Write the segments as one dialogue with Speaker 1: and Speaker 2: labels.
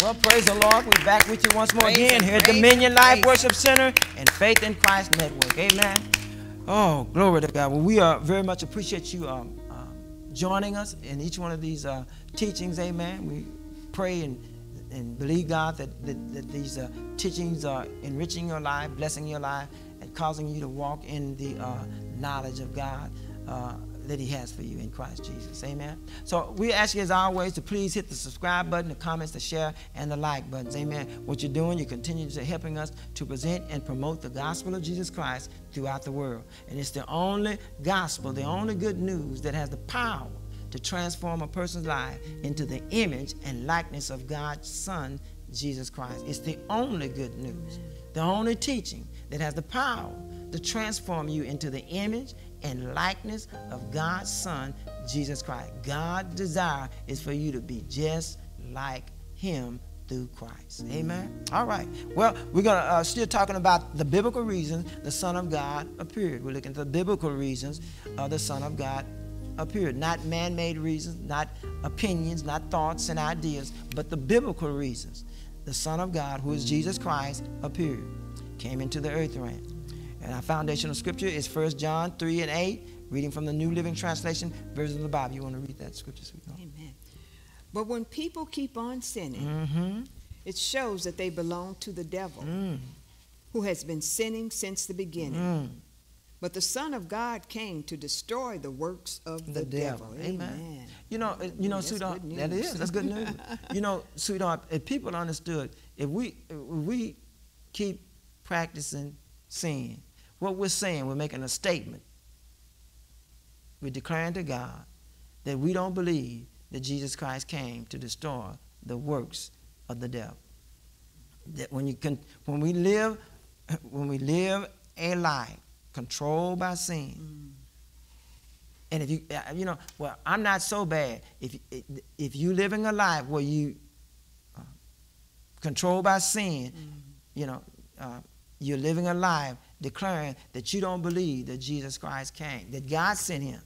Speaker 1: Well, praise the Lord. We're back with you once more
Speaker 2: Praise
Speaker 1: again here at Dominion Life Worship Center and Faith in Christ Network. Amen. Oh, glory to God. Well, we uh, very much appreciate you um, um, joining us in each one of these uh, teachings. Amen. We pray and, and believe, God, that, that, that these uh, teachings are enriching your life, blessing your life, and causing you to walk in the uh, knowledge of God. That he has for you in Christ Jesus. Amen. So we ask you as always to please hit the subscribe button, the comments, the share, and the like buttons. Amen. What you're doing, you continue to helping us to present and promote the gospel of Jesus Christ throughout the world. And it's the only gospel, the only good news that has the power to transform a person's life into the image and likeness of God's Son, Jesus Christ. It's the only good news, the only teaching that has the power to transform you into the image and likeness of God's Son, Jesus Christ. God's desire is for you to be just like Him through Christ. Amen. All right. Well, we're gonna uh, still talking about the biblical reasons the Son of God appeared. We're looking at the biblical reasons uh, the Son of God appeared, not man-made reasons, not opinions, not thoughts and ideas, but the biblical reasons. The Son of God, who is Jesus Christ, appeared, came into the earth realm. And our foundational scripture is 1 John 3 and 8, reading from the New Living Translation version of the Bible. You want to read that scripture, sweetheart?
Speaker 2: Amen. But when people keep on sinning,
Speaker 1: Mm-hmm.
Speaker 2: it shows that they belong to the devil,
Speaker 1: Mm.
Speaker 2: who has been sinning since the beginning.
Speaker 1: Mm.
Speaker 2: But the Son of God came to destroy the works of the,
Speaker 1: The devil. Amen.
Speaker 2: Amen.
Speaker 1: You know, you know,
Speaker 2: That's
Speaker 1: sweetheart. That
Speaker 2: news.
Speaker 1: That's good news. you know, sweetheart. If people understood, if we if we keep practicing sin, what we're saying, we're making a statement. We're declaring to God that we don't believe that Jesus Christ came to destroy the works of the devil. That when you can, when we live, when we live a life controlled by sin,
Speaker 2: Mm.
Speaker 1: and if you, uh, you know, well, I'm not so bad. If if you living a life where you uh, controlled by sin, you know, uh, you're living a life declaring that you don't believe that Jesus Christ came, that God sent him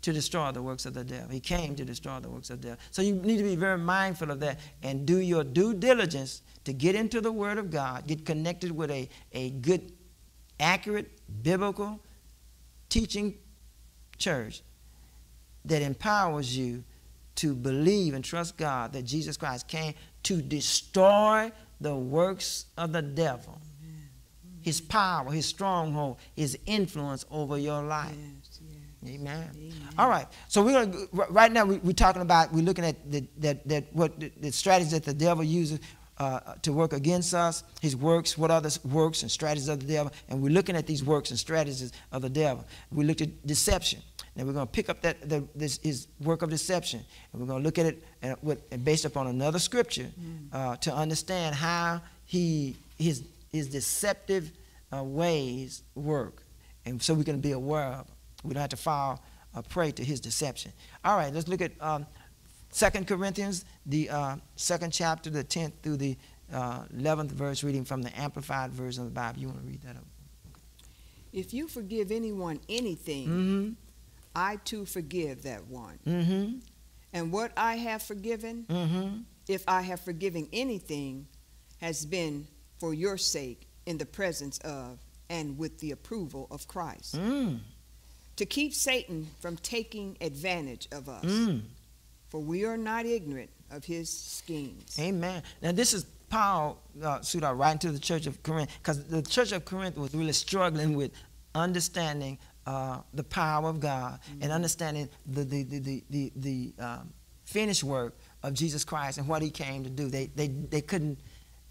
Speaker 1: to destroy the works of the devil. He came to destroy the works of the devil. So you need to be very mindful of that and do your due diligence to get into the Word of God, get connected with a, a good, accurate, biblical teaching church that empowers you to believe and trust God that Jesus Christ came to destroy the works of the devil. His power, his stronghold, his influence over your life.
Speaker 2: Yes, yes.
Speaker 1: Amen.
Speaker 2: Amen.
Speaker 1: All right. So we're gonna right now we, we're talking about we're looking at the, that that what the, the strategies that the devil uses uh, to work against us, his works, what other works and strategies of the devil, and we're looking at these works and strategies of the devil. We looked at deception. Now we're going to pick up that the, this his work of deception, and we're going to look at it uh, with, and based upon another scripture uh, to understand how he his his deceptive uh, ways work, and so we can be aware of. We don't have to fall uh, prey to his deception. All right, let's look at um, 2 Corinthians, the uh, second chapter, the 10th through the uh, 11th verse, reading from the Amplified version of the Bible. You want to read that up?
Speaker 2: If you forgive anyone anything,
Speaker 1: Mm
Speaker 2: I too forgive that one.
Speaker 1: hmm. Mm hmm.
Speaker 2: And what I have forgiven,
Speaker 1: Mm hmm.
Speaker 2: if I have forgiven anything, has been for your sake in the presence of and with the approval of Christ.
Speaker 1: Mm.
Speaker 2: To keep Satan from taking advantage of us.
Speaker 1: Mm.
Speaker 2: For we are not ignorant of his schemes.
Speaker 1: Amen. Now this is Paul, uh, sweetheart, writing to the church of Corinth, because the church of Corinth was really struggling with understanding uh, the power of God and understanding the the the the, the, the um, finished work of Jesus Christ and what He came to do. They they they couldn't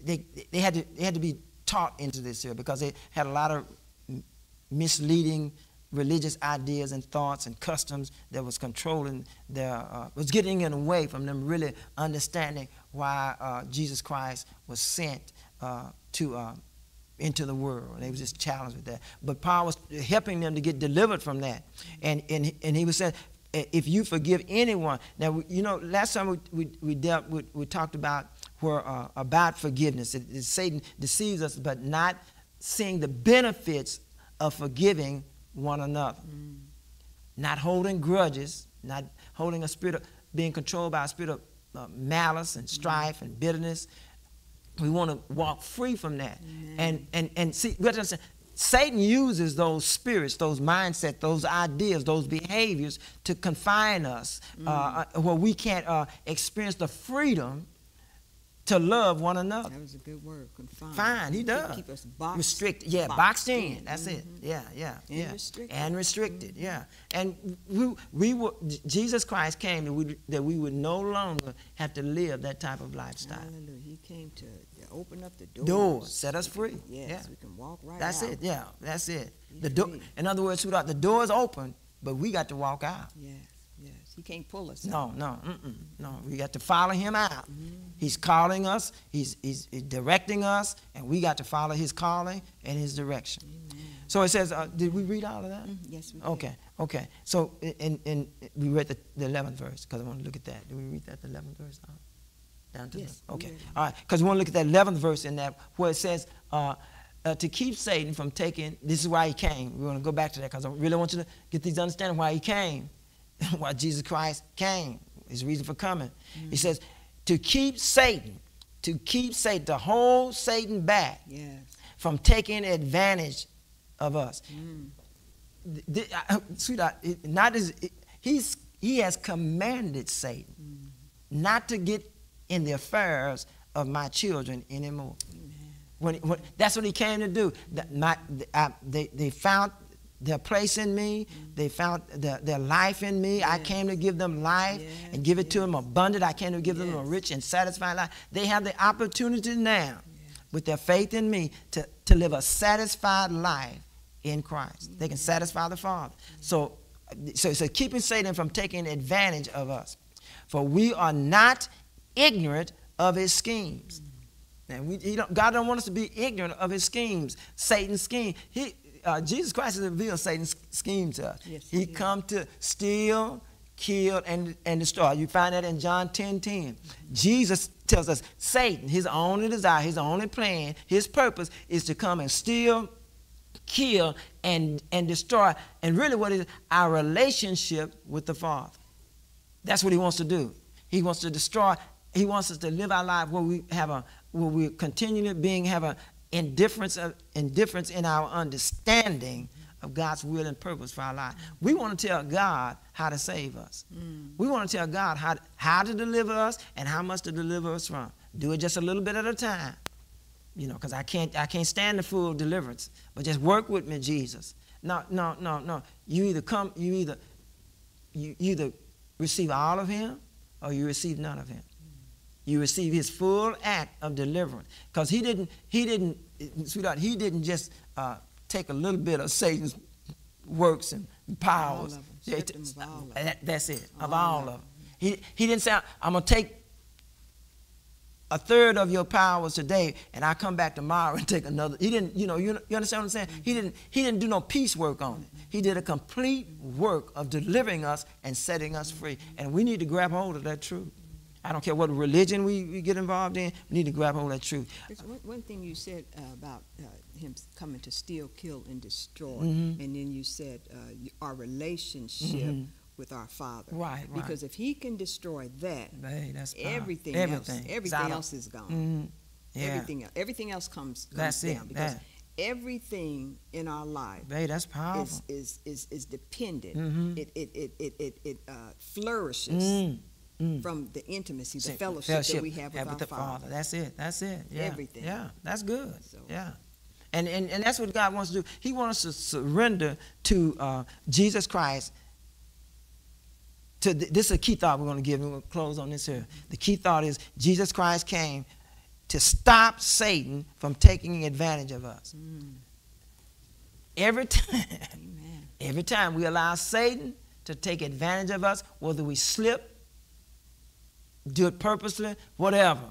Speaker 1: they they had to they had to be taught into this here because they had a lot of misleading religious ideas and thoughts and customs that was controlling their uh, was getting in the way from them really understanding why uh, Jesus Christ was sent uh, to uh, into the world. And they was just challenged with that. But Paul was helping them to get delivered from that. And and and he was saying, if you forgive anyone, now you know last time we we, we dealt with we talked about where uh, about forgiveness. It, it, Satan deceives us, but not seeing the benefits of forgiving one another, not holding grudges, not holding a spirit of being controlled by a spirit of uh, malice and strife and bitterness. We want to walk free from that. And and and see, have to understand, Satan uses those spirits, those mindsets, those ideas, those behaviors to confine us, uh, uh, where we can't uh, experience the freedom to love one another.
Speaker 2: That was a good word. Confined.
Speaker 1: Fine, he does.
Speaker 2: Keep us boxed.
Speaker 1: Restricted, yeah, boxed in. That's it. Mm-hmm. Yeah, yeah,
Speaker 2: And
Speaker 1: yeah.
Speaker 2: restricted.
Speaker 1: And restricted, mm-hmm. yeah. And we, we were, Jesus Christ came that we, that we would no longer have to live that type of lifestyle.
Speaker 2: Hallelujah. He came to open up the doors.
Speaker 1: Doors, set us free.
Speaker 2: Yes,
Speaker 1: Yeah.
Speaker 2: we can walk right out.
Speaker 1: That's
Speaker 2: out.
Speaker 1: it. Yeah, that's it.
Speaker 2: Be
Speaker 1: The door. In other words, sweetheart, the door's open, but we got to walk out.
Speaker 2: Yes, He can't pull us out.
Speaker 1: No, no, mm-mm, no. We got to follow him out.
Speaker 2: Mm-hmm.
Speaker 1: He's calling us. He's, he's, he's directing us, and we got to follow his calling and his direction. So it says, uh, did we read all of that?
Speaker 2: Mhm, Yes, we did.
Speaker 1: Okay, okay. So in, in, we read the, the 11th verse because I want to look at that. Did we read that, the 11th verse? Uh, down to
Speaker 2: Yes,
Speaker 1: the, okay. All right, because we want to look at that 11th verse in that where it says, uh, uh, to keep Satan from taking, this is why he came. We want to go back to that because I really want you to get these understanding why he came, why Jesus Christ came, his reason for coming. He says, to keep Satan, to keep Satan, to hold Satan back
Speaker 2: Yes.
Speaker 1: from taking advantage of us.
Speaker 2: Mm.
Speaker 1: Th- th- Sweetheart, it- not as it- he's he has commanded Satan
Speaker 2: Mm.
Speaker 1: not to get in the affairs of my children anymore. When, when, that's what he came to do. That my, I, they, they found their place in me. They found their, their life in me. I came to give them life
Speaker 2: Yes,
Speaker 1: and give it to them abundant. I came to give them a rich and satisfying life. They have the opportunity now, with their faith in me, to, to live a satisfied life in Christ. They can satisfy the Father. So, so, so keeping Satan from taking advantage of us. For we are not ignorant of his schemes. Mm. And we, he don't, God don't want us to be ignorant of his schemes, Satan's scheme. He, uh, Jesus Christ has revealed Satan's scheme to us.
Speaker 2: Yes,
Speaker 1: he
Speaker 2: he
Speaker 1: come to steal, kill, and, and destroy. You find that in John 10 10. Jesus tells us Satan, his only desire, his only plan, his purpose is to come and steal, kill, and, and destroy. And really, what is our relationship with the Father? That's what he wants to do. He wants to destroy. He wants us to live our life where we have a where we continually being have a indifference of, indifference in our understanding of God's will and purpose for our life. We want to tell God how to save us. Mm. We want to tell God how how to deliver us and how much to deliver us from. Do it just a little bit at a time. You know, because I can't I can't stand the full deliverance. But just work with me, Jesus. No, no, no, no. You either come, you either you you either receive all of him or you receive none of him. You receive his full act of deliverance. Because he didn't, he didn't, sweetheart, he didn't just uh, take a little bit of Satan's works and powers.
Speaker 2: All of 'em. Stripped him of all of 'em.
Speaker 1: That- that's it, of
Speaker 2: All of
Speaker 1: them. He, he didn't say, I'm going to take a third of your powers today and I come back tomorrow and take another. He didn't, you know, you, you understand what I'm saying? He didn't, he didn't do no piecework on it. He did a complete work of delivering us and setting us free. And we need to grab hold of that truth. I don't care what religion we, we get involved in, we need to grab hold of that truth.
Speaker 2: One, one thing you said uh, about uh, him coming to steal, kill, and destroy,
Speaker 1: Mhm.
Speaker 2: and then you said uh, our relationship
Speaker 1: Mhm.
Speaker 2: with our Father.
Speaker 1: Right, right.
Speaker 2: Because if he can destroy that,
Speaker 1: Hey, that's
Speaker 2: everything,
Speaker 1: everything.
Speaker 2: else, everything else is gone.
Speaker 1: Mhm. Yeah.
Speaker 2: Everything, el- everything else comes, comes
Speaker 1: That's it,
Speaker 2: down because
Speaker 1: that.
Speaker 2: everything in our life
Speaker 1: Hey, that's powerful.
Speaker 2: is, is, is dependent.
Speaker 1: Mhm.
Speaker 2: It, it, it, it, it, it uh, flourishes
Speaker 1: Mm,
Speaker 2: from the intimacy, the
Speaker 1: See,
Speaker 2: fellowship, that we have with our
Speaker 1: the
Speaker 2: Father.
Speaker 1: That's it. That's it. Yeah.
Speaker 2: Everything.
Speaker 1: Yeah, that's good.
Speaker 2: So-
Speaker 1: Yeah. And, and, and that's what God wants to do. He wants us to surrender to uh, Jesus Christ. To th- this is a key thought we're going to give. We're going to close on this here. The key thought is Jesus Christ came to stop Satan from taking advantage of us.
Speaker 2: Mm,
Speaker 1: Every time,
Speaker 2: amen.
Speaker 1: every time we allow Satan to take advantage of us, whether we slip, do it purposely, whatever,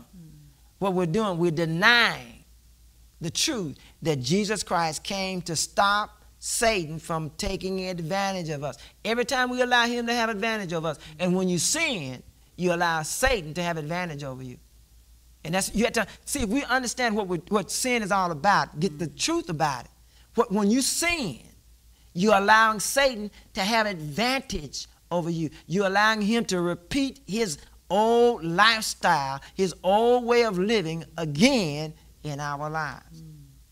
Speaker 1: what we're doing, we're denying the truth that Jesus Christ came to stop Satan from taking advantage of us. Every time we allow him to have advantage of us, and when you sin, you allow Satan to have advantage over you. And that's you have to see if we understand what we, what sin is all about, get the mm. truth about it. What, when you sin, you're allowing Satan to have advantage over you. You're allowing him to repeat his old lifestyle, his old way of living again in our lives.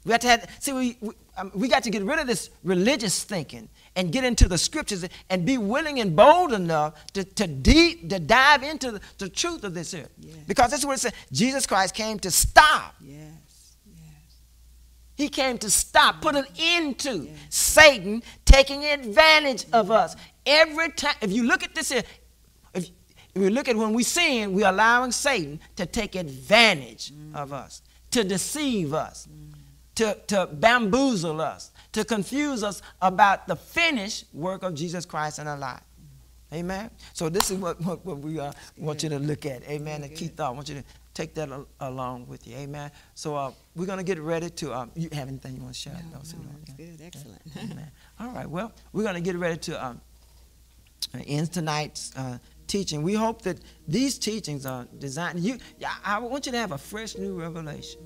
Speaker 1: We got to have, see, we, we, um, we got to get rid of this religious thinking and get into the scriptures and be willing and bold enough to, to deep to dive into the, the truth of this here.
Speaker 2: Yes.
Speaker 1: Because that's what it says. Jesus Christ came to stop.
Speaker 2: Yes. Yes.
Speaker 1: He came to stop, put an end to
Speaker 2: Yes.
Speaker 1: Satan taking advantage of us. Every time, if you look at this here, if, if look at when we sin, we're allowing Satan to take advantage of us, to deceive us, to, to bamboozle us, to confuse us about the finished work of Jesus Christ in our life. Amen. So this is what, what, what we uh, want you to look at. Amen. The key thought. I want you to take that al- along with you. Amen. So uh, we're going to get ready to. Um, you have anything you want to share?
Speaker 2: No,
Speaker 1: so
Speaker 2: no, that's good. Excellent.
Speaker 1: Amen. All right. Well, we're going to get ready to um, uh, end tonight's uh, teaching. We hope that these teachings are designed. You, I want you to have a fresh new revelation,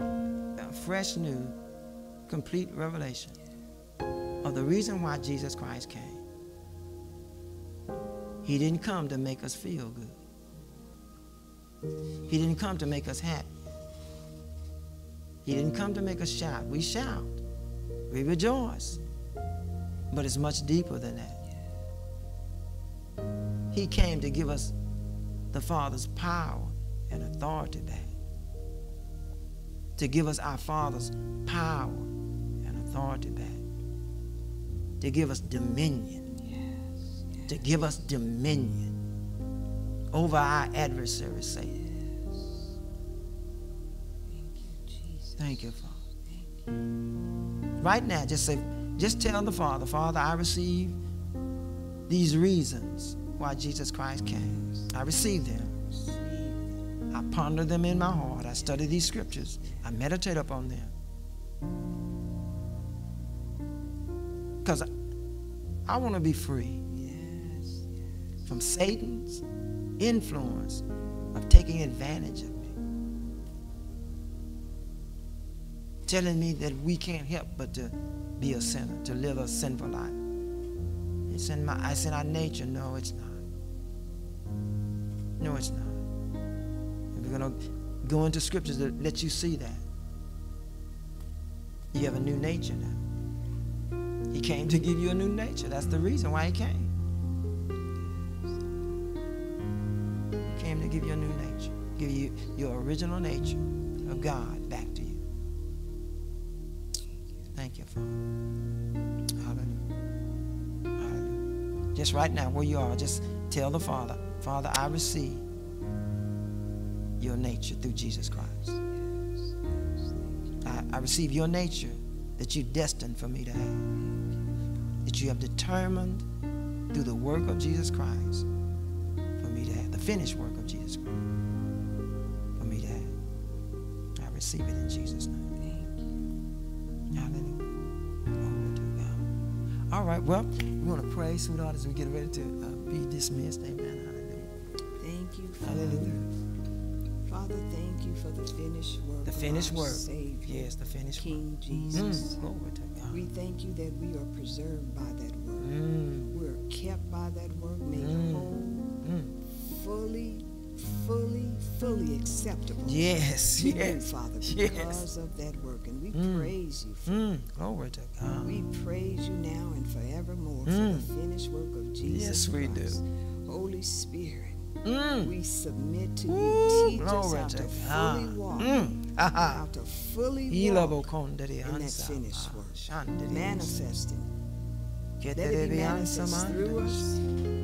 Speaker 1: a fresh new, complete revelation of the reason why Jesus Christ came. He didn't come to make us feel good. He didn't come to make us happy. He didn't come to make us shout. We shout. We rejoice. But it's much deeper than that. He came to give us the Father's power and authority back. To give us our Father's power and authority back. To give us dominion. To give us dominion over our adversary, Satan.
Speaker 2: Thank you, Jesus.
Speaker 1: Thank you, Father. Thank you. Right now, just say, just tell the Father, Father, I receive these reasons why Jesus Christ came. I receive them. I ponder them in my heart. I study these scriptures. I meditate upon them. Because I, I want to be free from Satan's influence of taking advantage of me. Telling me that we can't help but to be a sinner, to live a sinful life. It's in my it's in our nature. No, it's not. No, it's not. And we're gonna go into scriptures that let you see that. You have a new nature now. He came to give you a new nature. That's the reason why he came. He came to give you a new nature, give you your original nature of God back to you. Thank you, Father. Just right now, where you are, just tell the Father, Father, I receive your nature through Jesus Christ. I, I receive your nature that you destined for me to have, that you have determined through the work of Jesus Christ for me to have, the finished work of Jesus Christ All right, well, we want to pray, sweetheart, as we get ready to uh, be dismissed. Amen. Hallelujah.
Speaker 2: Thank you, Father.
Speaker 1: Hallelujah.
Speaker 2: Father, thank you for the finished work
Speaker 1: The
Speaker 2: of
Speaker 1: finished
Speaker 2: our
Speaker 1: work.
Speaker 2: Savior,
Speaker 1: Yes, the finished
Speaker 2: King
Speaker 1: work.
Speaker 2: Jesus.
Speaker 1: Mm, glory to God.
Speaker 2: We thank you that we are preserved by that work.
Speaker 1: Mm,
Speaker 2: We're kept by that work, made
Speaker 1: Mm.
Speaker 2: whole,
Speaker 1: mm.
Speaker 2: fully, fully, fully acceptable
Speaker 1: Yes,
Speaker 2: to you,
Speaker 1: yes.
Speaker 2: Father,
Speaker 1: yes.
Speaker 2: because of that work. And we
Speaker 1: Mm.
Speaker 2: praise you for
Speaker 1: Mm, glory to God.
Speaker 2: We praise you now and forevermore for
Speaker 1: Mm.
Speaker 2: the finished work of Jesus.
Speaker 1: Yes, we do.
Speaker 2: Holy Spirit,
Speaker 1: Mm.
Speaker 2: we submit to
Speaker 1: Ooh,
Speaker 2: you. Teach us
Speaker 1: glory
Speaker 2: how
Speaker 1: to God.
Speaker 2: fully walk.
Speaker 1: Mm. Aha.
Speaker 2: How to fully walk, in that finished work. manifesting.
Speaker 1: That
Speaker 2: it be manifest through us,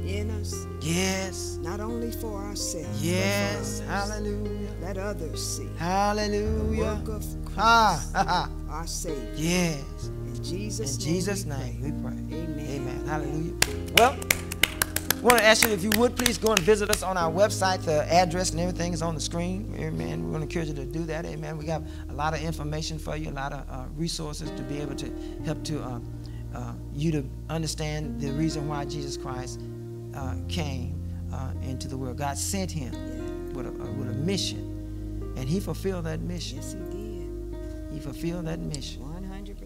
Speaker 2: in us,
Speaker 1: Yes.
Speaker 2: not only for ourselves,
Speaker 1: Yes.
Speaker 2: for.
Speaker 1: Hallelujah.
Speaker 2: Let others see the
Speaker 1: Hallelujah.
Speaker 2: work of
Speaker 1: Ah,
Speaker 2: Christ,
Speaker 1: ha.
Speaker 2: our Savior.
Speaker 1: Yes.
Speaker 2: In Jesus'
Speaker 1: In
Speaker 2: name,
Speaker 1: Jesus'
Speaker 2: we
Speaker 1: name we pray.
Speaker 2: Amen.
Speaker 1: Amen. Hallelujah. Well, I want to ask you if you would please go and visit us on our website. The address and everything is on the screen. Amen. We want to encourage you to do that. Amen. We got a lot of information for you, a lot of uh, resources to be able to help to uh, uh, you to understand the reason why Jesus Christ uh, came uh, into the world. God sent him
Speaker 2: Yeah.
Speaker 1: with a, uh, with a mission, and he fulfilled that mission.
Speaker 2: Yes, He did.
Speaker 1: He fulfilled that mission.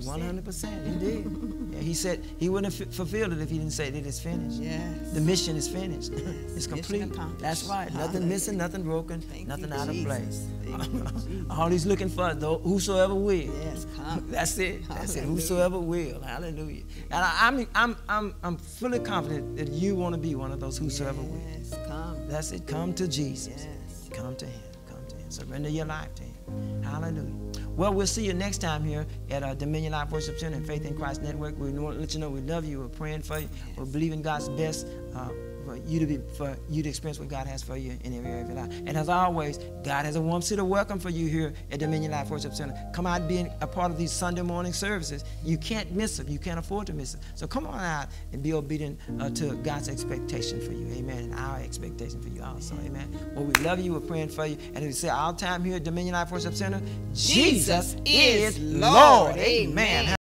Speaker 2: 100%.
Speaker 1: 100%. He did. yeah, he said he wouldn't have fulfilled it if he didn't say that it's finished.
Speaker 2: Yes.
Speaker 1: The mission is finished.
Speaker 2: Yes.
Speaker 1: it's complete. That's right. Nothing missing, nothing broken,
Speaker 2: Thank
Speaker 1: nothing out of place.
Speaker 2: You,
Speaker 1: All he's looking for, though, whosoever will.
Speaker 2: Yes, come.
Speaker 1: That's it. That's it. Whosoever will. Hallelujah. And I, I'm, I'm, I'm, I'm fully confident that you want to be one of those whosoever will.
Speaker 2: Yes, come.
Speaker 1: That's it. Come to Jesus.
Speaker 2: Yes.
Speaker 1: Come to Him. Come to Him. Surrender your life to Him. Hallelujah. Well, we'll see you next time here at uh, Dominion Life Worship Center and Faith in Christ Network. We want to let you know we love you. We're praying for you. We're believing God's best uh, for you to be for you to experience what God has for you in every area of your life. And as always, God has a warm seat of welcome for you here at Dominion Life Worship Center. Come out and be a part of these Sunday morning services. You can't miss them. You can't afford to miss them. So come on out and be obedient uh, to God's expectation for you. Amen. And our expectation for you also. Amen. Well, we love you. We're praying for you. And as we say all the time here at Dominion Life Worship Center, Jesus,
Speaker 2: Jesus is
Speaker 1: is
Speaker 2: Lord.
Speaker 1: Lord.
Speaker 2: Amen.
Speaker 1: Amen.